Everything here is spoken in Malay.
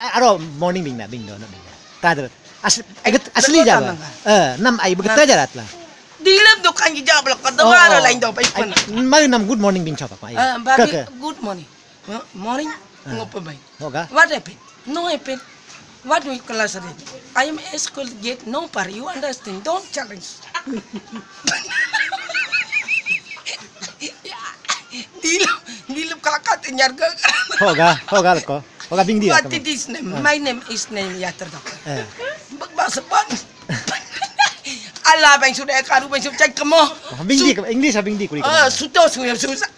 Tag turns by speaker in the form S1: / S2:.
S1: Aro morning bing na bing do na bing. Kadar. Asli agat asli
S2: Betul
S1: jaga.
S2: tanang.
S1: Eh, nam ay begitu aja rat lah.
S2: Dilam do kan gija bla ka do lain do pa ipon.
S1: Ay, Mari nam good morning bing chapa pa.
S2: Ah, babi good morning. Morning ngopo bay.
S1: Hoga.
S2: What happened? No happened. What we class read? I am a school get no par. You understand? Don't challenge. Dilam, dilam kakak nyarga.
S1: Hoga, hoga ko. Hoga bing dia.
S2: What is name? My name is name Yatrda.
S1: Eh.
S2: Magbasa pa. Allah bang sudah karu bang sudah cek kemo.
S1: Bing di English bing di kulit.
S2: Ah, sudah sudah sudah.